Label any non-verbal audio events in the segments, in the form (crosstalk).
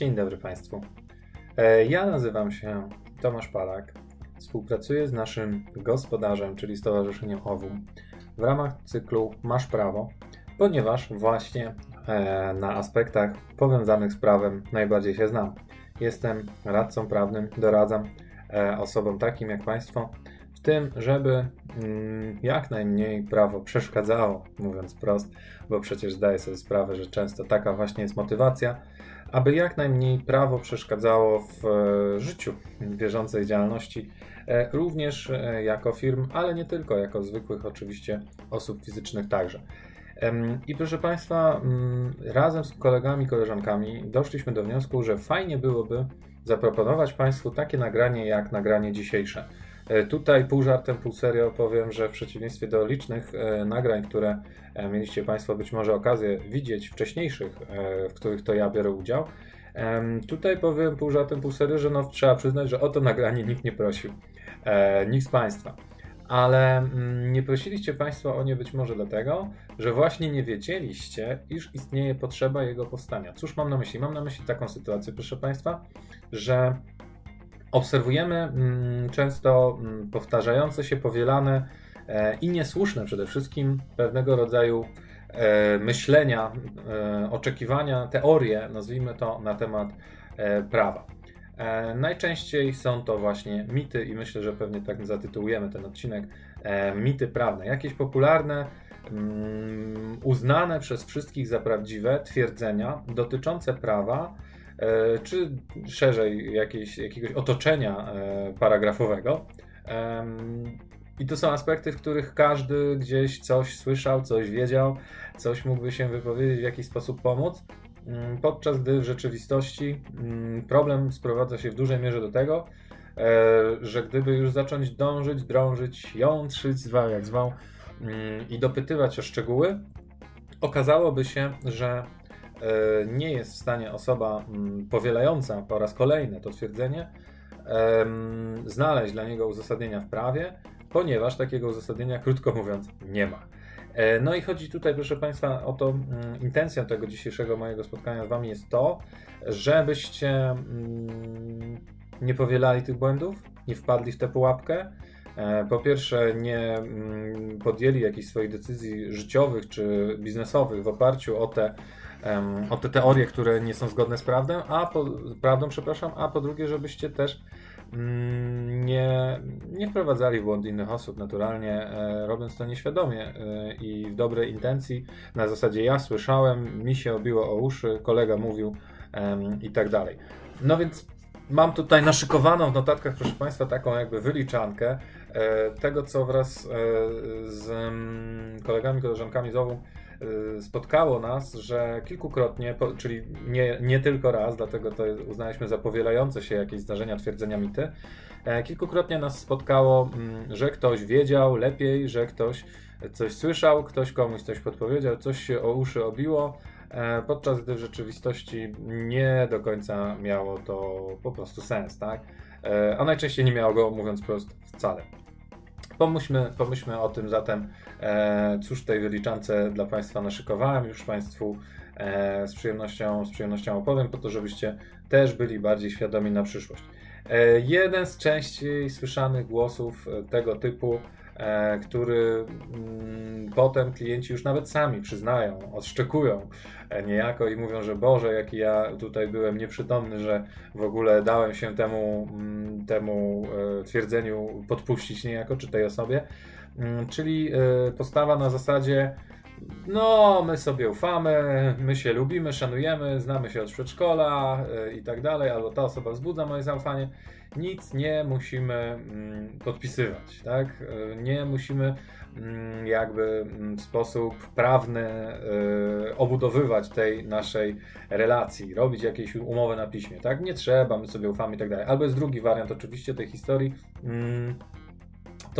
Dzień dobry Państwu. E, ja nazywam się Tomasz Palak. Współpracuję z naszym gospodarzem, czyli Stowarzyszeniem OWUM w ramach cyklu Masz Prawo, ponieważ właśnie e, na aspektach powiązanych z prawem najbardziej się znam. Jestem radcą prawnym, doradzam e, osobom takim jak Państwo w tym, żeby mm, jak najmniej prawo przeszkadzało, mówiąc prost, bo przecież zdaję sobie sprawę, że często taka właśnie jest motywacja, aby jak najmniej prawo przeszkadzało w e, życiu bieżącej działalności, e, również e, jako firm, ale nie tylko, jako zwykłych oczywiście osób fizycznych także. I proszę Państwa, mm, razem z kolegami, koleżankami doszliśmy do wniosku, że fajnie byłoby zaproponować Państwu takie nagranie jak nagranie dzisiejsze. E, tutaj pół żartem, pół serio powiem, że w przeciwieństwie do licznych e, nagrań, które e, mieliście Państwo być może okazję widzieć wcześniejszych, w których to ja biorę udział, tutaj powiem pół żartem, pół serio, że no, trzeba przyznać, że o to nagranie nikt nie prosił. Nikt z Państwa. Ale mm, nie prosiliście Państwo o nie być może dlatego, że właśnie nie wiedzieliście, iż istnieje potrzeba jego powstania. Cóż mam na myśli? Mam na myśli taką sytuację, proszę Państwa, że obserwujemy mm, często mm, powtarzające się, powielane e, i niesłuszne przede wszystkim pewnego rodzaju e, myślenia, e, oczekiwania, teorie, nazwijmy to, na temat prawa. Najczęściej są to właśnie mity, i myślę, że pewnie tak zatytułujemy ten odcinek: mity prawne. Jakieś popularne, mm, uznane przez wszystkich za prawdziwe twierdzenia dotyczące prawa, czy szerzej jakieś, jakiegoś otoczenia e, paragrafowego. I to są aspekty, w których każdy gdzieś coś słyszał, coś wiedział, coś mógłby się wypowiedzieć, w jakiś sposób pomóc, mm, podczas gdy w rzeczywistości mm, problem sprowadza się w dużej mierze do tego, e, że gdyby już zacząć dążyć, drążyć, jątrzyć, zwał jak zwał mm, i dopytywać o szczegóły, okazałoby się, że E, nie jest w stanie osoba mm, powielająca po raz kolejny to twierdzenie znaleźć dla niego uzasadnienia w prawie, ponieważ takiego uzasadnienia, krótko mówiąc, nie ma. E, no i chodzi tutaj, proszę Państwa, o to, mm, intencją tego dzisiejszego mojego spotkania z Wami jest to, żebyście mm, nie powielali tych błędów, nie wpadli w tę pułapkę. E, po pierwsze, nie podjęli jakichś swoich decyzji życiowych czy biznesowych w oparciu o te o te teorie, które nie są zgodne z prawdą, a po, prawdą, przepraszam, a po drugie, żebyście też mm, nie, nie wprowadzali w błąd innych osób naturalnie, e, robiąc to nieświadomie e, i w dobrej intencji. Na zasadzie ja słyszałem, mi się obiło o uszy, kolega mówił i tak dalej. No więc mam tutaj naszykowaną w notatkach, proszę Państwa, taką jakby wyliczankę e, tego, co wraz z mm, kolegami, koleżankami z OWU Y, spotkało nas, że kilkukrotnie, czyli nie, nie tylko raz, dlatego to uznaliśmy za powielające się jakieś zdarzenia, twierdzenia mity, e, kilkukrotnie nas spotkało, mm, że ktoś wiedział lepiej, że ktoś coś słyszał, ktoś komuś coś podpowiedział, coś się o uszy obiło, e, podczas gdy w rzeczywistości nie do końca miało to po prostu sens, tak? E, a najczęściej nie miało go, mówiąc prosto, wcale. Pomyślmy, pomyślmy o tym zatem, e, cóż tej wyliczance dla Państwa naszykowałem. Już Państwu e, z, przyjemnością, z przyjemnością opowiem, po to, żebyście też byli bardziej świadomi na przyszłość. E, jeden z częściej słyszanych głosów e, tego typu E, który mm, potem klienci już nawet sami przyznają, odszczekują e, niejako i mówią, że Boże, jaki ja tutaj byłem nieprzytomny, że w ogóle dałem się temu, mm, temu e, twierdzeniu podpuścić niejako, czy tej osobie. Mm, czyli postawa na zasadzie, no, my sobie ufamy, my się lubimy, szanujemy, znamy się od przedszkola i tak dalej, albo ta osoba wzbudza moje zaufanie nic nie musimy mm, podpisywać, tak? E, nie musimy mm, jakby mm, w sposób prawny e, obudowywać tej naszej relacji, robić jakieś umowy na piśmie, tak? Nie trzeba, my sobie ufamy i tak dalej. Albo jest drugi wariant oczywiście tej historii,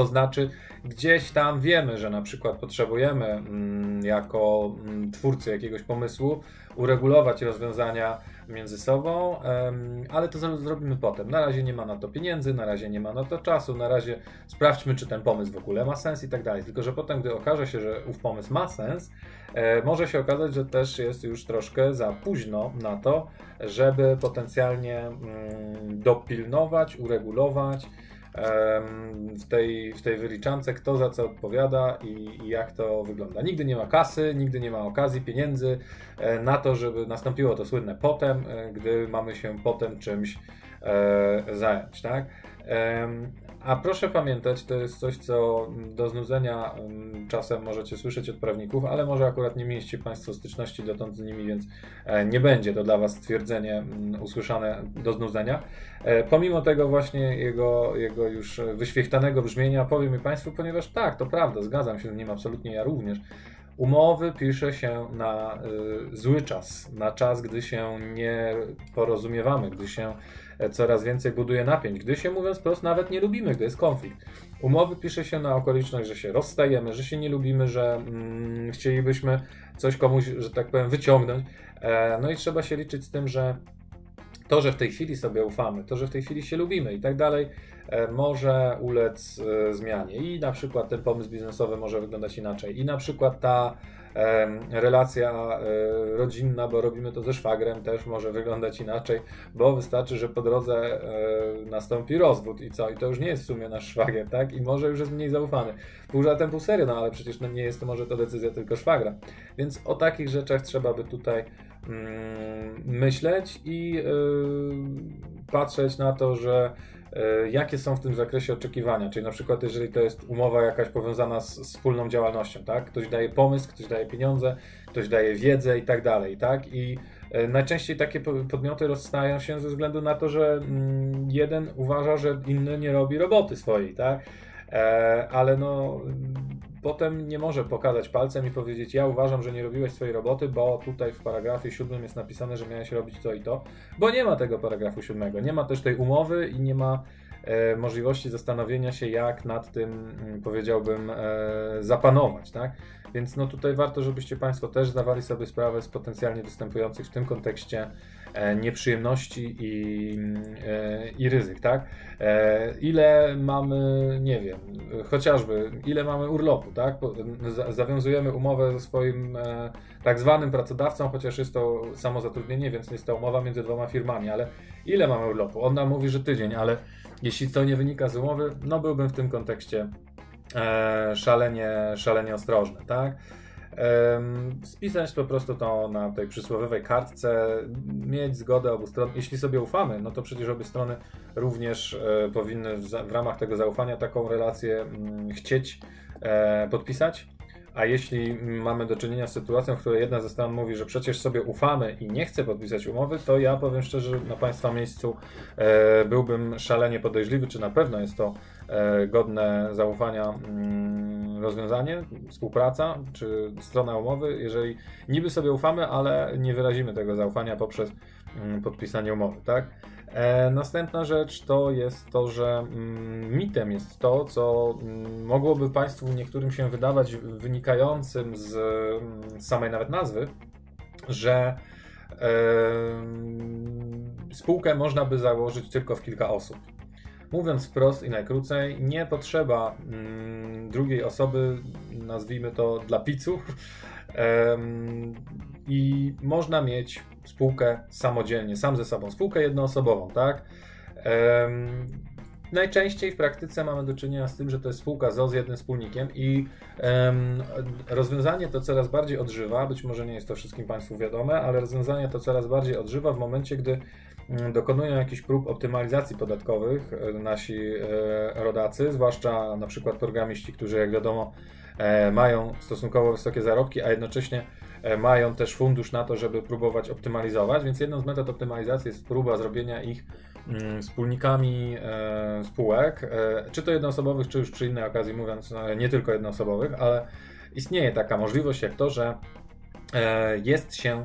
to znaczy, gdzieś tam wiemy, że na przykład potrzebujemy mm, jako mm, twórcy jakiegoś pomysłu uregulować rozwiązania między sobą, ale to zrobimy potem. Na razie nie ma na to pieniędzy, na razie nie ma na to czasu, na razie sprawdźmy, czy ten pomysł w ogóle ma sens i tak dalej. Tylko, że potem, gdy okaże się, że ów pomysł ma sens, e, może się okazać, że też jest już troszkę za późno na to, żeby potencjalnie mm, dopilnować, uregulować w tej, w tej wyliczance, kto za co odpowiada i, i, jak to wygląda. Nigdy nie ma kasy, nigdy nie ma okazji, pieniędzy e, na to, żeby nastąpiło to słynne potem, e, gdy mamy się potem czymś e, zająć, tak? A proszę pamiętać, to jest coś, co do znudzenia czasem możecie słyszeć od prawników, ale może akurat nie mieliście Państwo styczności dotąd z nimi, więc e, nie będzie to dla Was stwierdzenie usłyszane do znudzenia. E, pomimo tego właśnie jego, jego już wyświechtanego brzmienia powiem Państwu, ponieważ tak, to prawda, zgadzam się z nim absolutnie, ja również. Umowy pisze się na y, zły czas, na czas, gdy się nie porozumiewamy, gdy się E, coraz więcej buduje napięć, gdy się mówiąc prosto nawet nie lubimy, gdy jest konflikt. Umowy pisze się na okoliczność, że się rozstajemy, że się nie lubimy, że mm, chcielibyśmy coś komuś, że tak powiem, wyciągnąć. E, no i trzeba się liczyć z tym, że to, że w tej chwili sobie ufamy, to, że w tej chwili się lubimy i tak dalej, może ulec e, zmianie. I na przykład ten pomysł biznesowy może wyglądać inaczej. I na przykład ta relacja e, rodzinna, bo robimy to ze szwagrem, też może wyglądać inaczej, bo wystarczy, że po drodze e, nastąpi rozwód i co? I to już nie jest w sumie nasz szwagier, tak? I może już jest mniej zaufany. Pół żartem, pół serio, no ale przecież no, nie jest to może to decyzja tylko szwagra. Więc o takich rzeczach trzeba by tutaj mm, myśleć i yy, patrzeć na to, że E, jakie są w tym zakresie oczekiwania? Czyli na przykład, jeżeli to jest umowa jakaś powiązana z, wspólną działalnością, tak? Ktoś daje pomysł, ktoś daje pieniądze, ktoś daje wiedzę i tak dalej, tak? I e, najczęściej takie podmioty rozstają się ze względu na to, że mm, jeden uważa, że inny nie robi roboty swojej, tak? E, ale no potem nie może pokazać palcem i powiedzieć: Ja uważam, że nie robiłeś swojej roboty, bo tutaj w paragrafie siódmym jest napisane, że miałeś robić to i to, bo nie ma tego paragrafu siódmego, nie ma też tej umowy i nie ma e, możliwości zastanowienia się, jak nad tym, mm, powiedziałbym, e, zapanować, tak? Więc no tutaj warto, żebyście Państwo też zdawali sobie sprawę z potencjalnie występujących w tym kontekście nieprzyjemności i, e, i ryzyk, tak? E, ile mamy, nie wiem, chociażby, ile mamy urlopu, tak? Zawiązujemy umowę ze swoim tak zwanym pracodawcą, chociaż jest to samozatrudnienie, więc jest to umowa między dwoma firmami, ale ile mamy urlopu? On nam mówi, że tydzień, ale jeśli to nie wynika z umowy, no byłbym w tym kontekście szalenie, szalenie ostrożny, tak? Spisać po prostu to na tej przysłowiowej kartce, mieć zgodę obu stron. Jeśli sobie ufamy, no to przecież obie strony również e, powinny w, ramach tego zaufania taką relację mm, chcieć e, podpisać. A jeśli mamy do czynienia z sytuacją, w której jedna ze stron mówi, że przecież sobie ufamy i nie chce podpisać umowy, to ja powiem szczerze, na Państwa miejscu e, byłbym szalenie podejrzliwy, czy na pewno jest to e, godne zaufania mm, rozwiązanie, współpraca, czy strona umowy, jeżeli niby sobie ufamy, ale nie wyrazimy tego zaufania poprzez podpisanie umowy, tak? E, następna rzecz to jest to, że mm, mitem jest to, co mm, mogłoby Państwu niektórym się wydawać wynikającym z mm, samej nawet nazwy, że spółkę można by założyć tylko w kilka osób. Mówiąc wprost i najkrócej, nie potrzeba drugiej osoby, nazwijmy to dla piców, i można mieć spółkę samodzielnie, sam ze sobą, spółkę jednoosobową, tak? Um, najczęściej w praktyce mamy do czynienia z tym, że to jest spółka z jednym wspólnikiem i um, rozwiązanie to coraz bardziej odżywa, być może nie jest to wszystkim Państwu wiadome, ale rozwiązanie to coraz bardziej odżywa w momencie, gdy mm, dokonują jakichś prób optymalizacji podatkowych e, nasi e, rodacy, zwłaszcza na przykład programiści, którzy jak wiadomo e, mają stosunkowo wysokie zarobki, a jednocześnie mają też fundusz na to, żeby próbować optymalizować, więc jedną z metod optymalizacji jest próba zrobienia ich mm, wspólnikami e, spółek, e, czy to jednoosobowych, czy już przy innej okazji mówiąc, nie tylko jednoosobowych, ale istnieje taka możliwość jak to, że jest się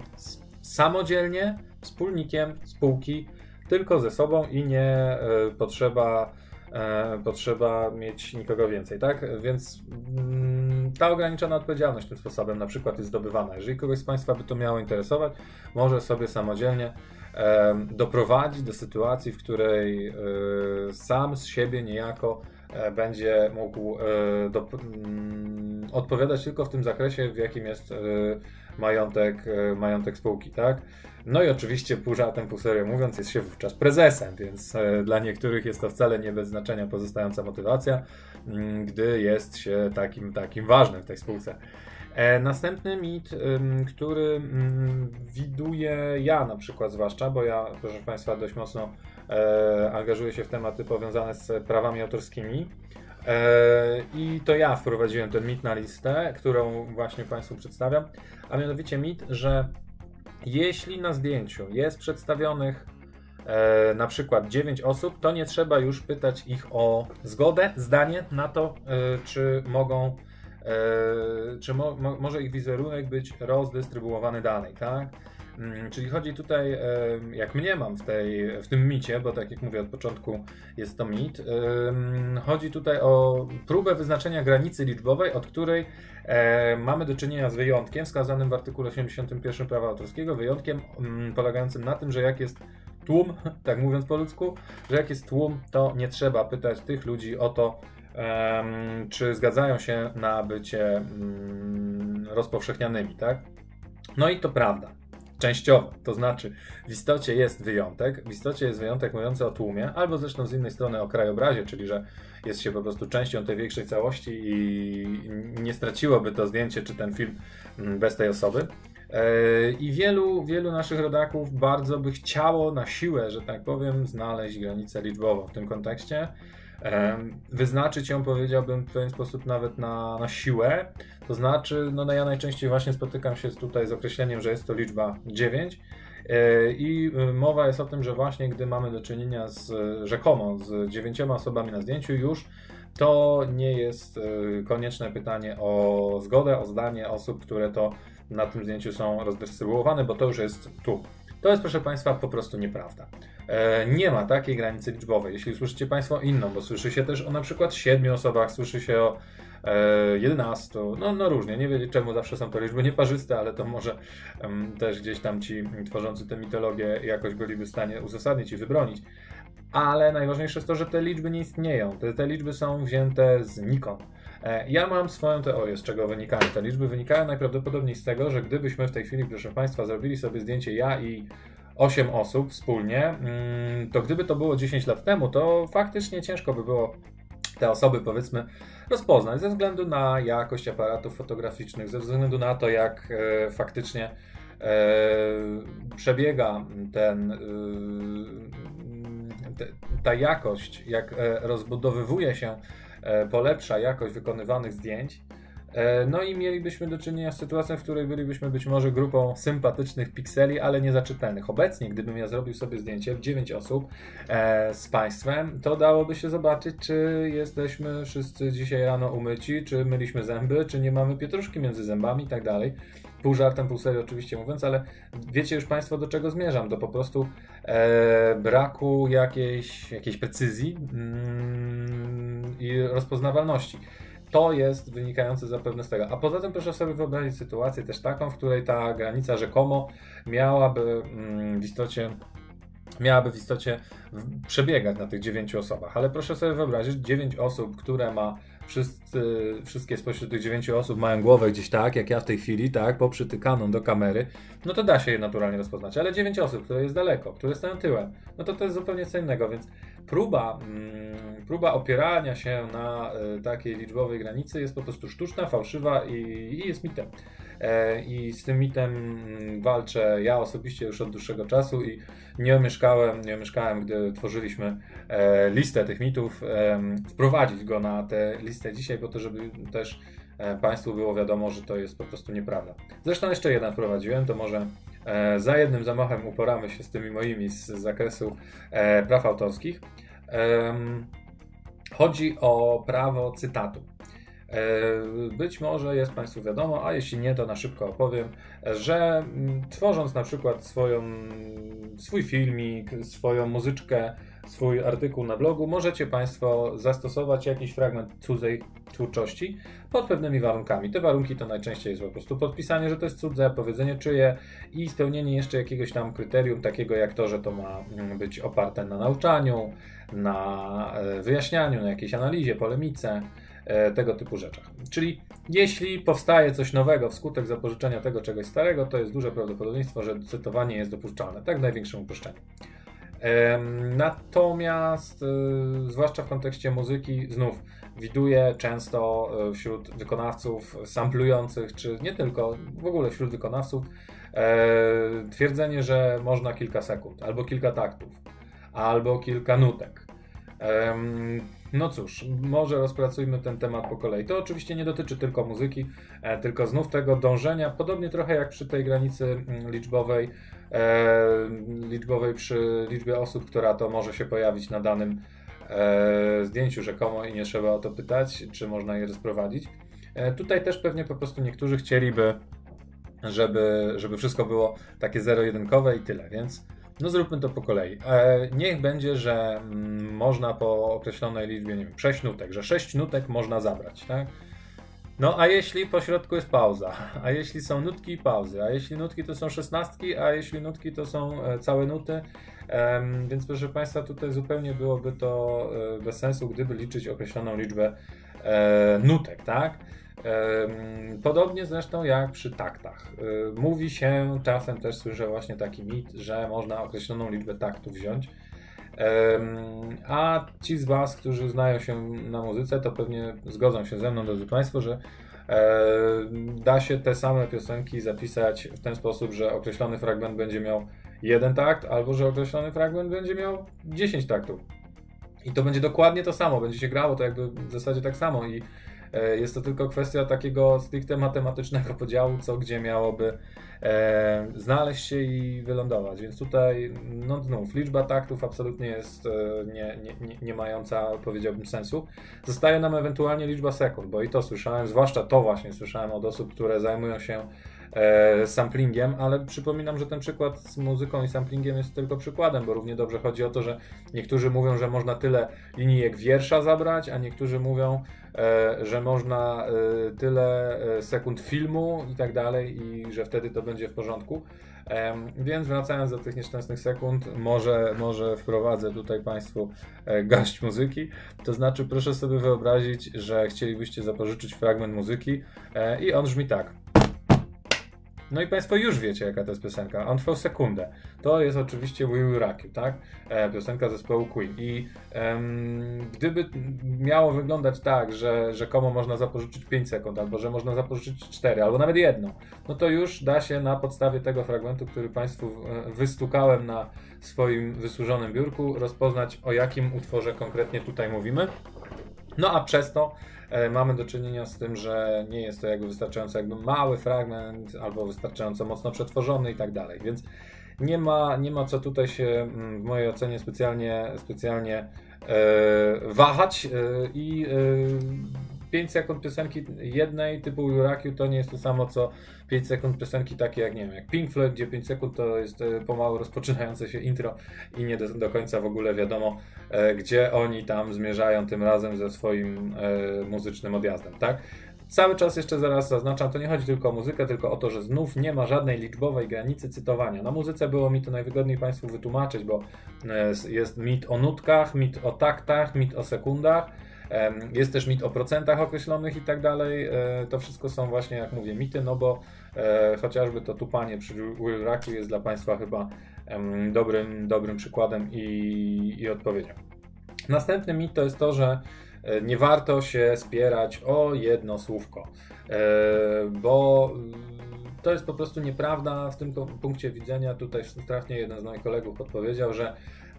samodzielnie wspólnikiem spółki tylko ze sobą i nie potrzeba e, potrzeba mieć nikogo więcej, tak? Więc mm, ta ograniczona odpowiedzialność tym sposobem na przykład jest zdobywana. Jeżeli kogoś z Państwa by to miało interesować, może sobie samodzielnie e, doprowadzić do sytuacji, w której e, sam z siebie niejako e, będzie mógł e, do, mm, odpowiadać tylko w tym zakresie, w jakim jest e, majątek, majątek spółki, tak? No i oczywiście pół żartem, pół mówiąc, jest się wówczas prezesem, więc e, dla niektórych jest to wcale nie bez znaczenia pozostająca motywacja, mm, gdy jest się takim, takim ważnym w tej spółce. E, następny mit, który mm, widuję ja na przykład zwłaszcza, bo ja, proszę Państwa, dość mocno e, angażuję się w tematy powiązane z prawami autorskimi. I to ja wprowadziłem ten mit na listę, którą właśnie Państwu przedstawiam, a mianowicie mit, że jeśli na zdjęciu jest przedstawionych e, na przykład 9 osób, to nie trzeba już pytać ich o zgodę, zdanie na to, e, czy mogą, e, czy mo, mo, może ich wizerunek być rozdystrybuowany dalej, tak? Mm, czyli chodzi tutaj, jak mnie mam w, tej, w tym micie, bo tak jak mówię od początku jest to mit, chodzi tutaj o próbę wyznaczenia granicy liczbowej, od której mamy do czynienia z wyjątkiem wskazanym w artykule 81 prawa autorskiego, wyjątkiem mm, polegającym na tym, że jak jest tłum, (laughs) tak mówiąc po ludzku, że jak jest tłum, to nie trzeba pytać tych ludzi o to, czy zgadzają się na bycie mm, rozpowszechnianymi, tak? No i to prawda. Częściowo, to znaczy w istocie jest wyjątek, w istocie jest wyjątek mówiący o tłumie, albo zresztą z innej strony o krajobrazie, czyli że jest się po prostu częścią tej większej całości i nie straciłoby to zdjęcie czy ten film mm, bez tej osoby. E, I wielu, wielu naszych rodaków bardzo by chciało na siłę, że tak powiem, znaleźć granicę liczbową w tym kontekście. Wyznaczyć ją, powiedziałbym, w pewien sposób nawet na, na siłę. To znaczy, no, no ja najczęściej właśnie spotykam się tutaj z określeniem, że jest to liczba 9. E, I e, mowa jest o tym, że właśnie gdy mamy do czynienia z rzekomo z dziewięcioma osobami na zdjęciu już, to nie jest e, konieczne pytanie o zgodę, o zdanie osób, które to na tym zdjęciu są rozdystrybuowane, bo to już jest tu. To jest, proszę Państwa, po prostu nieprawda. E, nie ma takiej granicy liczbowej. Jeśli słyszycie Państwo inną, bo słyszy się też o na przykład 7 osobach, słyszy się o 11, e, no, no różnie, nie wiem czemu zawsze są to liczby nieparzyste, ale to może też gdzieś tam ci tworzący tę mitologię jakoś byliby w stanie uzasadnić i wybronić. Ale najważniejsze jest to, że te liczby nie istnieją. Te, te liczby są wzięte znikąd. E, ja mam swoją teorię, z czego wynikają te liczby. Wynikają najprawdopodobniej z tego, że gdybyśmy w tej chwili, proszę Państwa, zrobili sobie zdjęcie ja i 8 osób wspólnie, mm, to gdyby to było 10 lat temu, to faktycznie ciężko by było te osoby, powiedzmy, rozpoznać ze względu na jakość aparatów fotograficznych, ze względu na to, jak e, faktycznie e, przebiega ten, te, ta jakość, jak rozbudowywuje się, polepsza jakość wykonywanych zdjęć. E, no i mielibyśmy do czynienia z sytuacją, w której bylibyśmy być może grupą sympatycznych pikseli, ale nie zaczytelnych. Obecnie, gdybym ja zrobił sobie zdjęcie w 9 osób e, z Państwem, to dałoby się zobaczyć, czy jesteśmy wszyscy dzisiaj rano umyci, czy myliśmy zęby, czy nie mamy pietruszki między zębami i tak dalej. Pół żartem, pół serio oczywiście mówiąc, ale wiecie już Państwo do czego zmierzam, do po prostu e, braku jakiejś, jakiejś precyzji mm, i rozpoznawalności to jest wynikające zapewne z tego. A poza tym proszę sobie wyobrazić sytuację też taką, w której ta granica rzekomo miałaby mm, w istocie miałaby w istocie przebiegać na tych dziewięciu osobach. Ale proszę sobie wyobrazić, dziewięć osób, które ma wszyscy, wszystkie spośród tych dziewięciu osób mają głowę gdzieś tak, jak ja w tej chwili, tak, poprzytykaną do kamery, no to da się je naturalnie rozpoznać. Ale dziewięć osób, które jest daleko, które stoją tyłem, no to to jest zupełnie co innego, więc próba, mm, próba opierania się na y, takiej liczbowej granicy jest po prostu sztuczna, fałszywa i, i jest mitem. E, I z tym mitem mm, walczę ja osobiście już od dłuższego czasu i nie omieszkałem, nie omieszkałem gdy tworzyliśmy e, listę tych mitów, wprowadzić go na tę listę dzisiaj, po to, żeby też e, Państwu było wiadomo, że to jest po prostu nieprawda. Zresztą jeszcze jeden wprowadziłem, to może za jednym zamachem uporamy się z tymi moimi z zakresu praw autorskich. Chodzi o prawo cytatu. Być może jest Państwu wiadomo, a jeśli nie, to na szybko opowiem, że mm, tworząc na przykład swoją, swój filmik, swoją muzyczkę, swój artykuł na blogu, możecie Państwo zastosować jakiś fragment cudzej twórczości pod pewnymi warunkami. Te warunki to najczęściej jest po prostu podpisanie, że to jest cudze, powiedzenie czyje i spełnienie jeszcze jakiegoś tam kryterium, takiego jak to, że to ma mm, być oparte na nauczaniu, na e, wyjaśnianiu, na jakiejś analizie, polemice, e, tego typu rzeczach. Czyli jeśli powstaje coś nowego wskutek zapożyczenia tego czegoś starego, to jest duże prawdopodobieństwo, że cytowanie jest dopuszczalne, tak w największym uproszczeniu. Natomiast, y, zwłaszcza w kontekście muzyki, znów widuję często y, wśród wykonawców samplujących, czy nie tylko, w ogóle wśród wykonawców, e, twierdzenie, że można kilka sekund, albo kilka taktów, albo kilka nutek. No cóż, może rozpracujmy ten temat po kolei. To oczywiście nie dotyczy tylko muzyki, e, tylko znów tego dążenia, podobnie trochę jak przy tej granicy mm, liczbowej, e, liczbowej przy liczbie osób, która to może się pojawić na danym e, zdjęciu rzekomo i nie trzeba o to pytać, czy można je rozprowadzić. Tutaj też pewnie po prostu niektórzy chcieliby, żeby, żeby wszystko było takie zero-jedynkowe i tyle, więc no zróbmy to po kolei. E, niech będzie, że mm, można po określonej liczbie, nie wiem, 6 nutek, że 6 nutek można zabrać, tak? No a jeśli po środku jest pauza, a jeśli są nutki i pauzy, a jeśli nutki to są szesnastki, a jeśli nutki to są e, całe nuty, więc proszę Państwa, tutaj zupełnie byłoby to e, bez sensu, gdyby liczyć określoną liczbę e, nutek, tak? Podobnie zresztą jak przy taktach. Mówi się, czasem też słyszę właśnie taki mit, że można określoną liczbę taktów wziąć. A ci z Was, którzy znają się na muzyce, to pewnie zgodzą się ze mną, drodzy Państwo, że da się te same piosenki zapisać w ten sposób, że określony fragment będzie miał jeden takt, albo że określony fragment będzie miał 10 taktów. I to będzie dokładnie to samo, będzie się grało to jakby w zasadzie tak samo i jest to tylko kwestia takiego stricte matematycznego podziału, co gdzie miałoby e, znaleźć się i wylądować. Więc tutaj, no znów, liczba taktów absolutnie jest e, nie, nie, nie mająca, powiedziałbym, sensu. Zostaje nam ewentualnie liczba sekund, bo i to słyszałem, zwłaszcza to właśnie słyszałem od osób, które zajmują się e, samplingiem, ale przypominam, że ten przykład z muzyką i samplingiem jest tylko przykładem, bo równie dobrze chodzi o to, że niektórzy mówią, że można tyle linijek wiersza zabrać, a niektórzy mówią, e, że można e, tyle sekund filmu i tak dalej i że wtedy to będzie w porządku. Więc wracając do tych nieszczęsnych sekund, może, może wprowadzę tutaj Państwu garść muzyki. To znaczy, proszę sobie wyobrazić, że chcielibyście zapożyczyć fragment muzyki i on brzmi tak. No i Państwo już wiecie, jaka to jest piosenka. On trwał sekundę. To jest oczywiście Will Rock tak? E, piosenka zespołu Queen. I em, gdyby miało wyglądać tak, że rzekomo można zapożyczyć 5 sekund, albo że można zapożyczyć 4, albo nawet jedno, no to już da się na podstawie tego fragmentu, który Państwu e, wystukałem na swoim wysłużonym biurku, rozpoznać o jakim utworze konkretnie tutaj mówimy. No a przez to mamy do czynienia z tym, że nie jest to jakby wystarczająco jakby mały fragment albo wystarczająco mocno przetworzony i tak dalej, więc nie ma, nie ma co tutaj się mm, w mojej ocenie specjalnie, specjalnie e, wahać e, i e, 5 sekund piosenki jednej typu Jurakiu to nie jest to samo co 5 sekund piosenki takie jak nie wiem, jak Pink Floyd, gdzie 5 sekund to jest e, pomału rozpoczynające się intro i nie do, do końca w ogóle wiadomo, e, gdzie oni tam zmierzają tym razem ze swoim e, muzycznym odjazdem, tak? Cały czas jeszcze zaraz zaznaczam, to nie chodzi tylko o muzykę, tylko o to, że znów nie ma żadnej liczbowej granicy cytowania. Na muzyce było mi to najwygodniej Państwu wytłumaczyć, bo e, jest mit o nutkach, mit o taktach, mit o sekundach jest też mit o procentach określonych i tak dalej. E, to wszystko są właśnie, jak mówię, mity, no bo e, chociażby to tupanie przy Will Racku jest dla Państwa chyba dobrym, dobrym przykładem i, i odpowiedzią. Następny mit to jest to, że e, nie warto się spierać o jedno słówko, bo to jest po prostu nieprawda w tym punkcie widzenia. Tutaj trafnie jeden z moich kolegów podpowiedział, że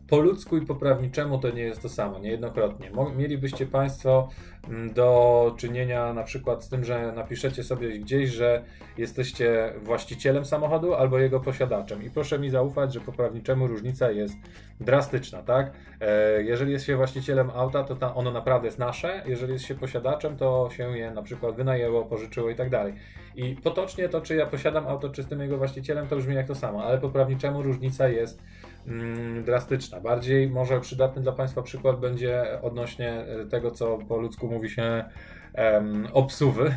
po ludzku i po prawniczemu to nie jest to samo, niejednokrotnie. Mielibyście Państwo mm, do czynienia na przykład z tym, że napiszecie sobie gdzieś, że jesteście właścicielem samochodu albo jego posiadaczem. I proszę mi zaufać, że po prawniczemu różnica jest drastyczna, tak? E, jeżeli jest się właścicielem auta, to ono naprawdę jest nasze. Jeżeli jest się posiadaczem, to się je na przykład wynajęło, pożyczyło i tak dalej. I potocznie to, czy ja posiadam auto, czy jestem jego właścicielem, to brzmi jak to samo, ale po prawniczemu różnica jest drastyczna. Bardziej może przydatny dla Państwa przykład będzie odnośnie e, tego, co po ludzku mówi się um, obsuwy,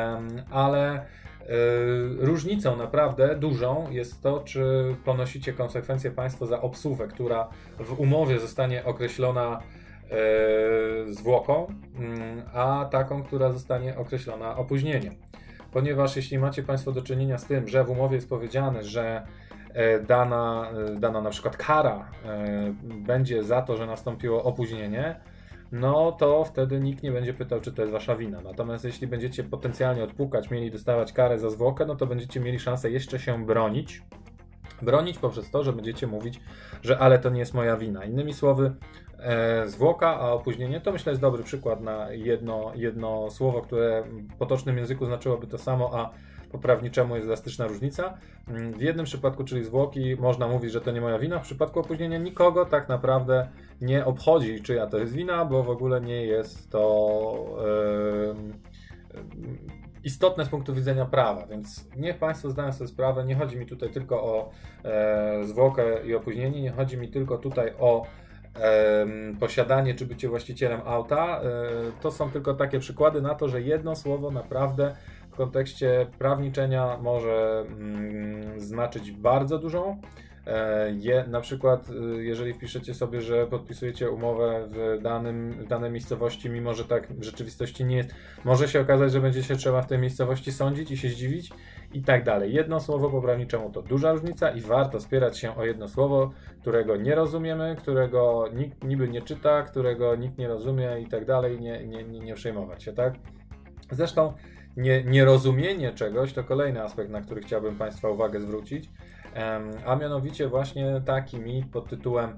(laughs) ale Yy, różnicą naprawdę dużą jest to, czy ponosicie konsekwencje państwo za obsługę, która w umowie zostanie określona yy, zwłoką, yy, a taką, która zostanie określona opóźnieniem. Ponieważ jeśli macie Państwo do czynienia z tym, że w umowie jest powiedziane, że E, dana, e, dana na przykład kara e, będzie za to, że nastąpiło opóźnienie, no to wtedy nikt nie będzie pytał, czy to jest wasza wina. Natomiast jeśli będziecie potencjalnie odpukać, mieli dostawać karę za zwłokę, no to będziecie mieli szansę jeszcze się bronić. Bronić poprzez to, że będziecie mówić, że ale to nie jest moja wina. Innymi słowy, e, zwłoka, a opóźnienie to myślę jest dobry przykład na jedno, jedno słowo, które w potocznym języku znaczyłoby to samo, a poprawniczemu jest drastyczna różnica. Mm, w jednym przypadku, czyli zwłoki, można mówić, że to nie moja wina. W przypadku opóźnienia nikogo tak naprawdę nie obchodzi, czyja to jest wina, bo w ogóle nie jest to yy, istotne z punktu widzenia prawa. Więc niech Państwo zdają sobie sprawę, nie chodzi mi tutaj tylko o e, zwłokę i opóźnienie, nie chodzi mi tylko tutaj o posiadanie czy bycie właścicielem auta, e, to są tylko takie przykłady na to, że jedno słowo naprawdę w kontekście prawniczenia może mm, znaczyć bardzo dużą. E, je, na przykład, y, jeżeli wpiszecie sobie, że podpisujecie umowę w, danym, w danej miejscowości, mimo że tak w rzeczywistości nie jest, może się okazać, że będzie się trzeba w tej miejscowości sądzić i się zdziwić i tak dalej. Jedno słowo po prawniczemu to duża różnica i warto spierać się o jedno słowo, którego nie rozumiemy, którego nikt niby nie czyta, którego nikt nie rozumie i tak dalej, nie, nie, nie, nie przejmować się, tak? Zresztą nie, nierozumienie czegoś to kolejny aspekt, na który chciałbym Państwa uwagę zwrócić, a mianowicie właśnie taki mit pod tytułem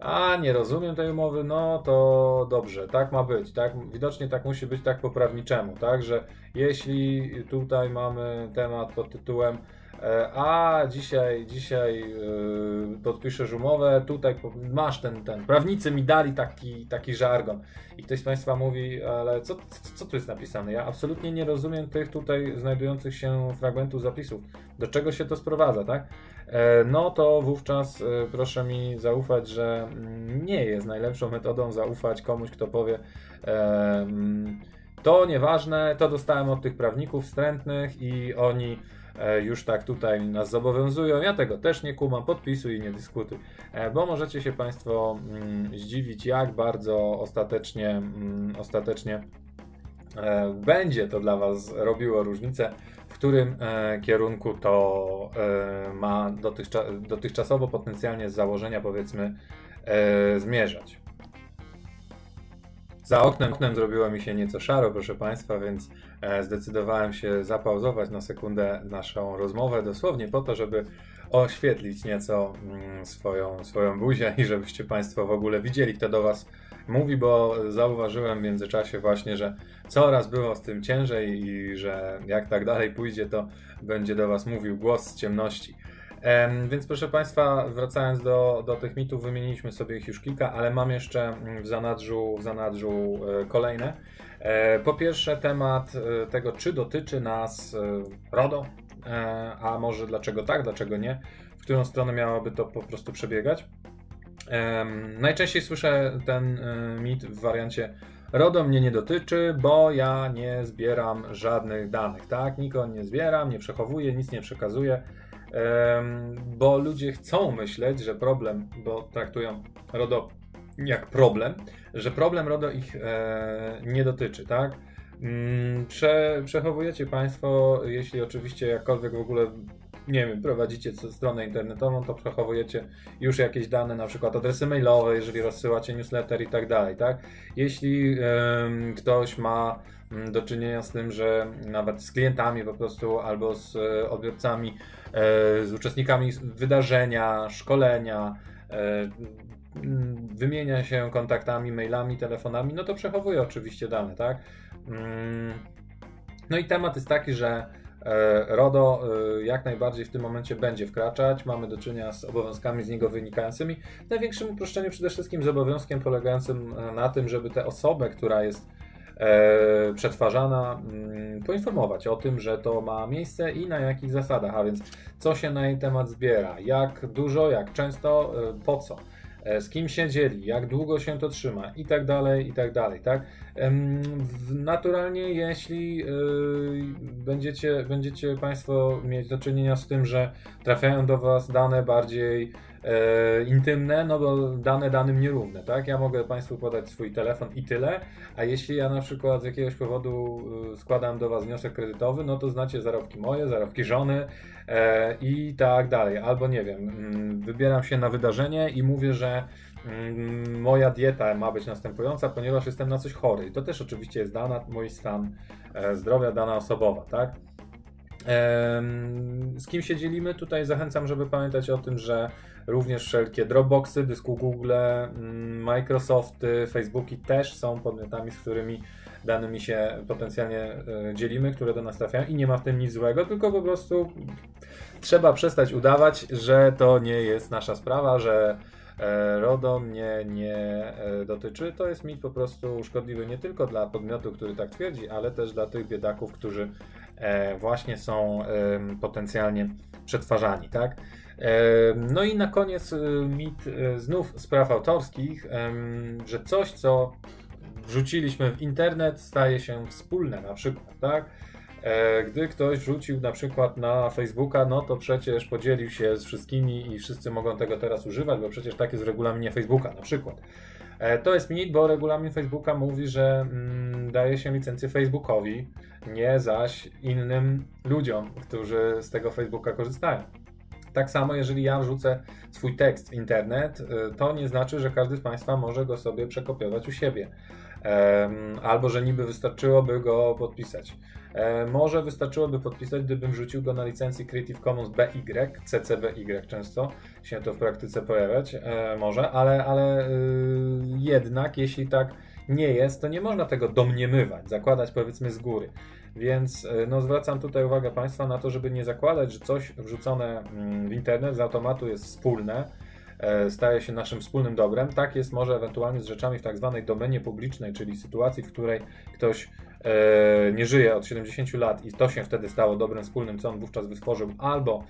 a nie rozumiem tej umowy, no to dobrze, tak ma być, tak, widocznie tak musi być tak po prawniczemu, tak, że jeśli tutaj mamy temat pod tytułem a dzisiaj, dzisiaj yy, podpiszesz umowę, tutaj masz ten, ten, prawnicy mi dali taki, taki żargon. I ktoś z Państwa mówi, ale co, co, co tu jest napisane? Ja absolutnie nie rozumiem tych tutaj znajdujących się fragmentów zapisów. Do czego się to sprowadza, tak? E, no to wówczas e, proszę mi zaufać, że mm, nie jest najlepszą metodą zaufać komuś, kto powie e, mm, to nieważne, to dostałem od tych prawników wstrętnych i oni E, już tak tutaj nas zobowiązują. Ja tego też nie kumam, podpisuj i nie dyskutuj, e, bo możecie się Państwo mm, zdziwić, jak bardzo ostatecznie, mm, ostatecznie e, będzie to dla Was robiło różnicę, w którym kierunku to ma dotychczasowo potencjalnie z założenia powiedzmy zmierzać. Za oknem, oknem zrobiło mi się nieco szaro, proszę Państwa, więc e, zdecydowałem się zapauzować na sekundę naszą rozmowę, dosłownie po to, żeby oświetlić nieco mm, swoją, swoją buzię i żebyście Państwo w ogóle widzieli, kto do Was mówi, bo zauważyłem w międzyczasie właśnie, że coraz było z tym ciężej i że jak tak dalej pójdzie, to będzie do Was mówił głos z ciemności. Więc proszę Państwa, wracając do, do tych mitów, wymieniliśmy sobie ich już kilka, ale mam jeszcze w zanadrzu, w zanadrzu e, kolejne. E, po pierwsze temat e, tego, czy dotyczy nas RODO, a może dlaczego tak, dlaczego nie, w którą stronę miałoby to po prostu przebiegać. Najczęściej słyszę ten mit w wariancie RODO mnie nie dotyczy, bo ja nie zbieram żadnych danych, tak? Nikogo nie zbieram, nie przechowuję, nic nie przekazuję bo ludzie chcą myśleć, że problem, bo traktują RODO jak problem, że problem RODO ich e, nie dotyczy, tak? Mm, prze, przechowujecie Państwo, jeśli oczywiście jakkolwiek w ogóle nie wiem, prowadzicie stronę internetową, to przechowujecie już jakieś dane, na przykład adresy mailowe, jeżeli rozsyłacie newsletter i tak dalej, tak? Jeśli ktoś ma mm, do czynienia z tym, że nawet z klientami po prostu albo z e, odbiorcami, e, z uczestnikami wydarzenia, szkolenia, e, mm, wymienia się kontaktami, mailami, telefonami, no to przechowuje oczywiście dane, tak? Mm, no i temat jest taki, że RODO e, jak najbardziej w tym momencie będzie wkraczać. Mamy do czynienia z obowiązkami z niego wynikającymi. W największym uproszczeniu przede wszystkim z obowiązkiem polegającym na tym, żeby tę osobę, która jest e, przetwarzana, mm, poinformować o tym, że to ma miejsce i na jakich zasadach, a więc co się na jej temat zbiera, jak dużo, jak często, po co. E, z kim się dzieli, jak długo się to trzyma i tak dalej, i tak dalej, tak? Naturalnie, jeśli e, będziecie, będziecie Państwo mieć do czynienia z tym, że trafiają do Was dane bardziej e, intymne, no bo dane danym nierówne, tak? Ja mogę Państwu podać swój telefon i tyle, a jeśli ja na przykład z jakiegoś powodu e, składam do Was wniosek kredytowy, no to znacie zarobki moje, zarobki żony e, i tak dalej. Albo nie wiem, mm, wybieram się na wydarzenie i mówię, że mm, moja dieta ma być następująca, ponieważ jestem na coś chory. I to też oczywiście jest dana mój stan e, zdrowia, dana osobowa, tak? Z kim się dzielimy? Tutaj zachęcam, żeby pamiętać o tym, że również wszelkie Dropboxy, dysku Google, mm, Microsofty, Facebooki też są podmiotami, z którymi danymi się potencjalnie e, dzielimy, które do nas trafiają. I nie ma w tym nic złego, tylko po prostu trzeba przestać udawać, że to nie jest nasza sprawa, że RODO mnie nie e, dotyczy. To jest mit po prostu szkodliwy nie tylko dla podmiotu, który tak twierdzi, ale też dla tych biedaków, którzy właśnie są potencjalnie przetwarzani, tak? No i na koniec mit znów spraw autorskich, że coś, co wrzuciliśmy w internet, staje się wspólne na przykład, tak? E, gdy ktoś wrzucił na przykład na Facebooka, no to przecież podzielił się z wszystkimi i wszyscy mogą tego teraz używać, bo przecież tak jest w regulaminie Facebooka na przykład. E, to jest mit, bo regulamin Facebooka mówi, że mm, daje się licencję Facebookowi, nie zaś innym ludziom, którzy z tego Facebooka korzystają. Tak samo, jeżeli ja wrzucę swój tekst w internet, y, to nie znaczy, że każdy z Państwa może go sobie przekopiować u siebie. Albo że niby wystarczyłoby go podpisać. E, może wystarczyłoby podpisać, gdybym wrzucił go na licencji Creative Commons BY, CCBY często się to w praktyce pojawiać, e, może, ale, ale y, jednak jeśli tak nie jest, to nie można tego domniemywać, zakładać powiedzmy z góry. Więc e, no, zwracam tutaj uwagę Państwa na to, żeby nie zakładać, że coś wrzucone mm, w internet z automatu jest wspólne, e, staje się naszym wspólnym dobrem. Tak jest może ewentualnie z rzeczami w tak zwanej domenie publicznej, czyli sytuacji, w której ktoś e, nie żyje od 70 lat i to się wtedy stało dobrem wspólnym, co on wówczas wytworzył, albo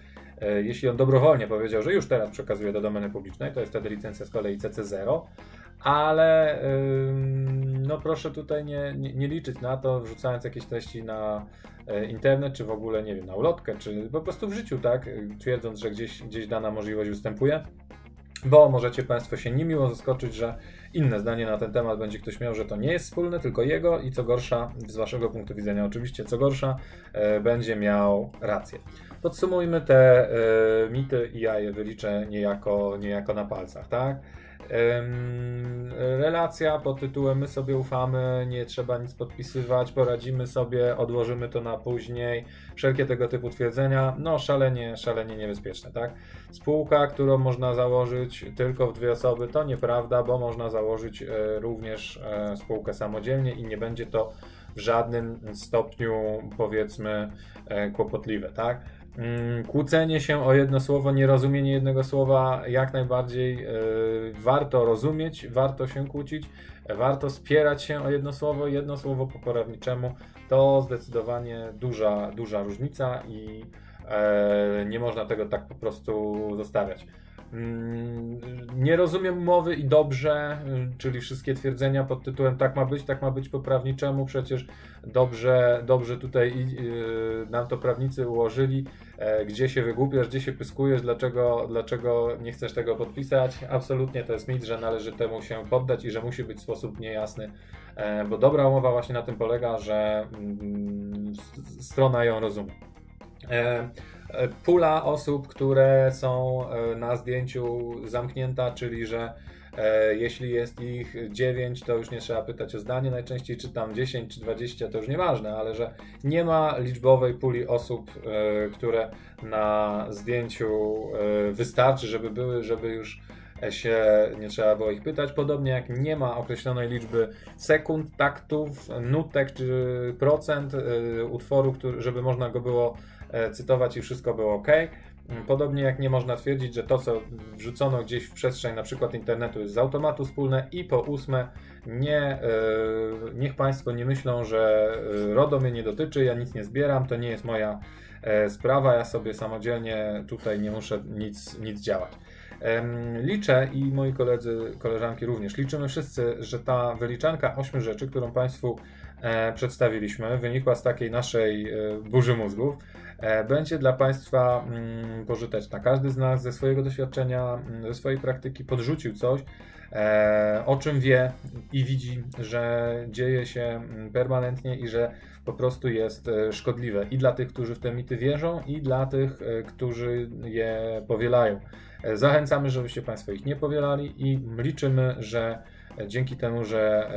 jeśli on dobrowolnie powiedział, że już teraz przekazuje do domeny publicznej, to jest wtedy licencja z kolei CC0, ale no proszę tutaj nie, nie, nie, liczyć na to, wrzucając jakieś treści na e, internet, czy w ogóle, nie wiem, na ulotkę, czy po prostu w życiu, tak, twierdząc, że gdzieś, gdzieś dana możliwość występuje, bo możecie Państwo się niemiło zaskoczyć, że inne zdanie na ten temat będzie ktoś miał, że to nie jest wspólne, tylko jego i co gorsza, z Waszego punktu widzenia oczywiście, co gorsza, e, będzie miał rację. Podsumujmy te e, mity i ja je wyliczę niejako, niejako na palcach, tak? Relacja pod tytułem My sobie ufamy, nie trzeba nic podpisywać, poradzimy sobie, odłożymy to na później. Wszelkie tego typu twierdzenia, no szalenie, szalenie niebezpieczne, tak? Spółka, którą można założyć tylko w dwie osoby, to nieprawda, bo można założyć e, również e, spółkę samodzielnie i nie będzie to w żadnym stopniu, powiedzmy, kłopotliwe, tak? Mm, kłócenie się o jedno słowo, nierozumienie jednego słowa, jak najbardziej e, warto rozumieć, warto się kłócić, warto spierać się o jedno słowo, jedno słowo po porawniczemu. To zdecydowanie duża, duża różnica i e, nie można tego tak po prostu zostawiać. Mm, nie rozumiem umowy i dobrze, czyli wszystkie twierdzenia pod tytułem tak ma być, tak ma być po prawniczemu, przecież dobrze, dobrze tutaj yy, nam to prawnicy ułożyli, e, gdzie się wygłupiasz, gdzie się pyskujesz, dlaczego, dlaczego nie chcesz tego podpisać. Absolutnie to jest mit, że należy temu się poddać i że musi być sposób niejasny, e, bo dobra umowa właśnie na tym polega, że mm, strona ją rozumie. E, E, pula osób, które są e, na zdjęciu zamknięta, czyli że e, jeśli jest ich 9, to już nie trzeba pytać o zdanie najczęściej, czy tam 10 czy 20, to już nieważne, ale że nie ma liczbowej puli osób, które na zdjęciu wystarczy, żeby były, żeby już się nie trzeba było ich pytać. Podobnie jak nie ma określonej liczby sekund, taktów, nutek czy procent utworu, żeby można go było e, cytować i wszystko było ok. Podobnie jak nie można twierdzić, że to, co wrzucono gdzieś w przestrzeń na przykład internetu jest z automatu wspólne i po ósme, nie, e, niech Państwo nie myślą, że e, RODO mnie nie dotyczy, ja nic nie zbieram, to nie jest moja sprawa, ja sobie samodzielnie tutaj nie muszę nic, nic działać. Liczę i moi koledzy, koleżanki również liczymy wszyscy, że ta wyliczanka ośmiu rzeczy, którą Państwu e, przedstawiliśmy, wynikła z takiej naszej e, burzy mózgów, e, będzie dla Państwa mm, pożyteczna. Każdy z nas ze swojego doświadczenia, mm, ze swojej praktyki podrzucił coś, o czym wie i widzi, że dzieje się mm, permanentnie i że po prostu jest szkodliwe i dla tych, którzy w te mity wierzą, i dla tych, którzy je powielają. Zachęcamy, żebyście Państwo ich nie powielali i liczymy, że dzięki temu, że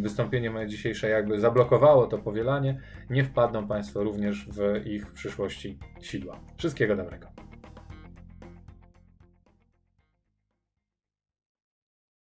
wystąpienie moje dzisiejsze jakby zablokowało to powielanie, nie wpadną Państwo również w ich przyszłości sidła. Wszystkiego dobrego.